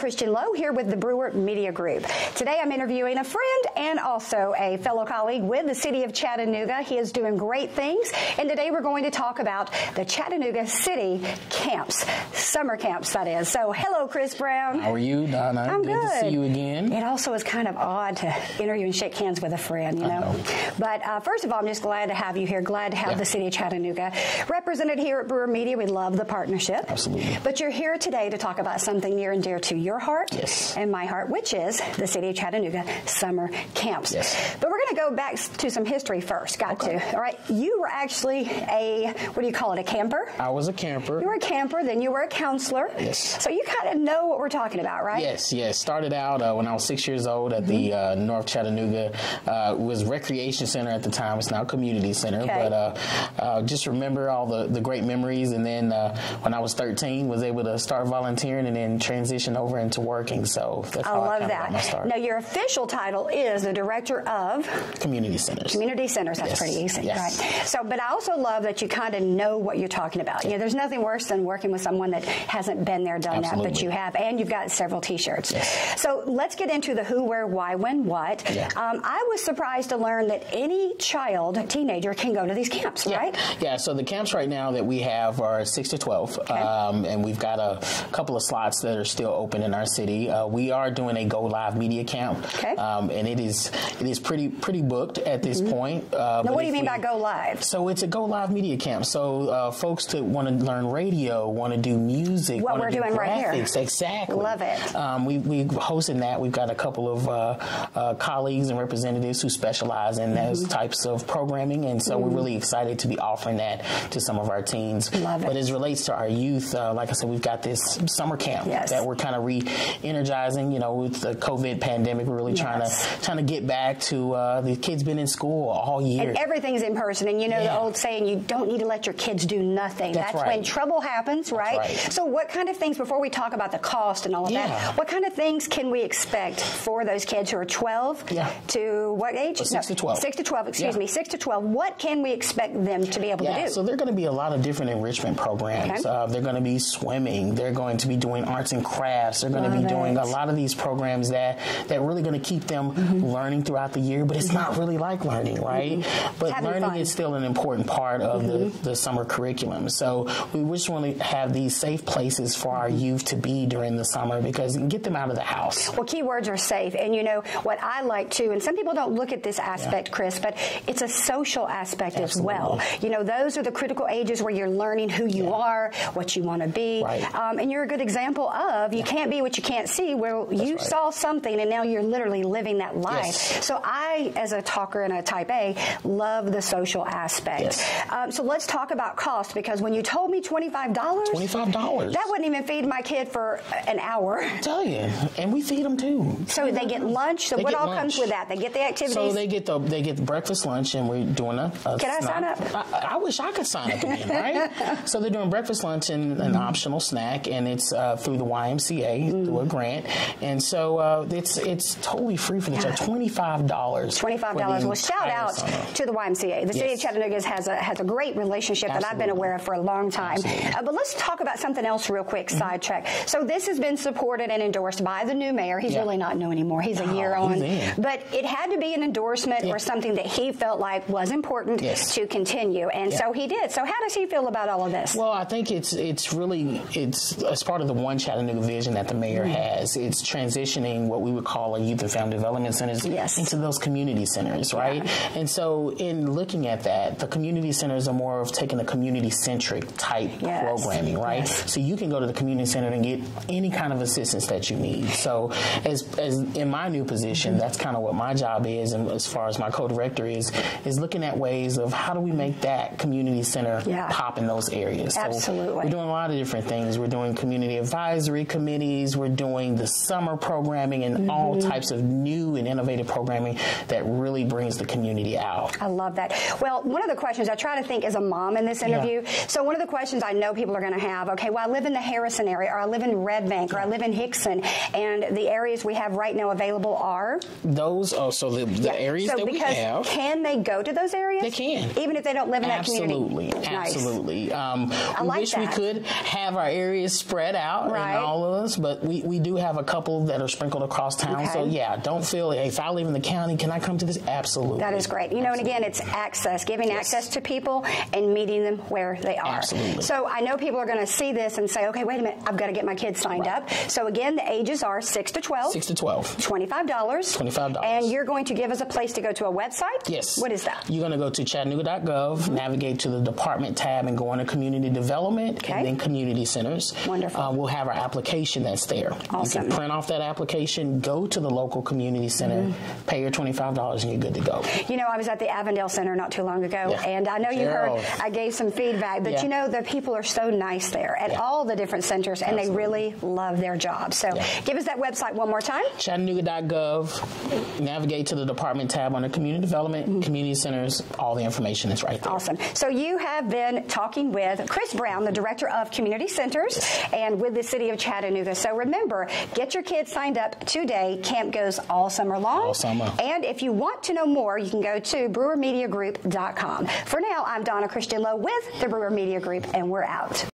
Christian Lowe here with the Brewer Media Group. Today I'm interviewing a friend and also a fellow colleague with the city of Chattanooga. He is doing great things, and today we're going to talk about the Chattanooga City camps, summer camps, that is. So, hello, Chris Brown. How are you, Donna? I'm good. good. to see you again. It also is kind of odd to interview and shake hands with a friend, you know. know. But uh, first of all, I'm just glad to have you here. Glad to have Yeah. the city of Chattanooga represented here at Brewer Media. We love the partnership. Absolutely. But you're here today to talk about something near and dear to your heart Yes. and my heart, which is the city of Chattanooga summer camps. Yes. But we're going to go back to some history first. Got Okay. to. All right. You were actually a what do you call it? A camper. I was a camper. You were a camper, then you were a counselor. Yes. So you kind of know what we're talking about, right? Yes, yes. Started out uh, when I was six years old at the uh, North Chattanooga. Uh, was Recreation Center at the time. It's now Community Center. Okay. But uh, uh, just remember all the, the great memories. And then uh, when I was 13, was able to start volunteering and then transition over into working. So that's I how love my that. start. Now, your official title is the director of Community centers. community centers. That's Yes, pretty easy, yes. right? So, but I also love that you kind of know what you're talking about. You know, there's nothing worse than working with someone that hasn't been there, done that, but you have, and you've got several T-shirts. Yes. So let's get into the who, where, why, when, what. Yeah. Um, I was surprised to learn that any child, teenager, can go to these camps, Yeah. right? Yeah, so the camps right now that we have are 6 to 12, um, and we've got a couple of slots that are still open in our city. Uh, we are doing a Go Live Media Camp, Okay. um, and it is it is pretty pretty booked at this point. Uh, Now, what do you mean we- by go live? So it's a Go Live Media Camp. So uh, folks that want to learn radio, want to do music, What we're do doing right here. graphics, exactly. Love it. Um, we we hosting that. We've got a couple of uh, uh, colleagues and representatives who specialize in those Mm-hmm. types of programming, and so we're really excited to be offering that to some of our teens. Love it. But as relates to our youth, uh, like I said, we've got this summer camp Yes. that we're kind of re-energizing. You know, with the COVID pandemic, we're really trying to trying to get back to uh, the kids been in school all year. And everything's in person. And you know the old saying, you don't need to let your kids do nothing. That's when right. trouble happens, right? right. So, what kind of things, before we talk about the cost and all of Yeah. that, what kind of things can we expect for those kids who are 12 Yeah. to what age? Uh, six to 12. 6 to 12, excuse Yeah. me, 6 to 12. What can we expect them to be able Yeah, to do? so there are going to be a lot of different enrichment programs. Okay. Uh, they're going to be swimming. They're going to be doing arts and crafts. They're going to be doing a lot of these programs that that really going to keep them Mm-hmm. learning throughout the year. But it's not really like learning, right? But Having learning fun. Mm-hmm. is still an important part of the, the summer curriculum. So we just want to have these safe places for our Mm-hmm. youth to be during the summer because you can get them out of the house. Well, keywords are safe. And you know, what I like too, and some people don't look at this aspect, Chris, but it's a social aspect as well. You know, those are the critical ages where you're learning who you Yeah. are, what you want to be. Right. Um, and you're a good example of you can't be what you can't see, where you right. saw something and now you're literally living that life. Yes. So I, as a talker and a type A, love the social aspect. Yes. Um, so let's talk about cost because when you told me $25, $25. that wouldn't even feed my kid for an hour. tell you, and we feed them too. So they get lunch. So They what all lunch. comes with that? They get the activities. So they get the they get the breakfast, lunch, and we're doing a. a Can I sign up? I, I wish I could sign up again, right? so they're doing breakfast, lunch, and an optional snack, and it's uh, through the YMCA through a grant, and so uh, it's it's totally free for the child. Twenty five dollars. Twenty-five dollars. Well, shout out to the YMCA. The city of Chattanooga has a has a great relationship that I've been aware of for a long time. Mm-hmm. Uh, but let's talk about something else real quick. Sidetrack. So this has been supported and endorsed by the new mayor. He's Yeah. really not new anymore. He's a year on. But it had to be an endorsement Yeah. or something that he felt like was important Yes. to continue, and Yeah. so he did. So how does he feel about all of this? Well, I think it's it's really it's as part of the one Chattanooga vision that the mayor Mm-hmm. has. It's transitioning what we would call a youth and family development centers Yes. into those community centers, right? And so, in looking at that, the community centers are more of taking a community centric type Yes. programming, right? Yes. So you can go to the community center and get any kind of assistance that you need. So, as as in my new position, that's kind of what my job is, and as far as my co-director is, is looking at ways of how do we make that community center Yeah. pop in those areas. So Absolutely. we're doing a lot of different things. We're doing community advisory committees. We're doing the summer programming and all Mm-hmm. types of new and innovative programming that really brings the community out. I love that. Well, one of the questions I try to think as a mom in this interview. So one of the questions I know people are going to have, okay, well, I live in the Harrison area, or I live in Red Bank, or I live in Hixson, and the areas we have right now available are Those, oh, so the, the areas so that we because have. can they go to those areas? They can. even if they don't live in that Absolutely, community. Nice. absolutely. Um, I we like wish we could have our areas spread out Right. in all of us, but but we, we do have a couple that are sprinkled across town. Okay. So yeah, don't feel hey, if I live in the county, can I come to this? Absolutely. That is great. You know, and again, it's access, giving yes. access to people and meeting them where they are. Absolutely. So I know people are going to see this and say, okay, wait a minute, I've got to get my kids signed right. up. So again, the ages are six to twelve. Six to twelve. Twenty-five dollars. Twenty-five dollars. And you're going to give us a place to go to a website. Yes. What is that? You're going to go to Chattanooga.gov, mm-hmm. navigate to the department tab, and go into community development okay. and then community centers. Wonderful. Uh, we'll have our application that's there. Awesome. You can print off that application, go to the local community center, mm-hmm. pay your $25, and you're good to go. You know, I was at the Avondale Center not too long ago, yeah. and I know you Gerald. heard I gave some feedback, but yeah. you know, the people are so nice there at yeah. all the different centers, and Absolutely. they really love their job. So give us that website one more time. Chattanooga.gov, navigate to the department tab under community development, mm-hmm. community centers, all the information is right there. Awesome. So you have been talking with Chris Brown, the Director of Community Centers, and with the City of Chattanooga. So remember, get your kids signed up today. Camp goes all summer long. All summer. And if you want to know more, you can go to brewermediagroup.com. For now, I'm Donna Christian Lowe with the Brewer Media Group, and we're out.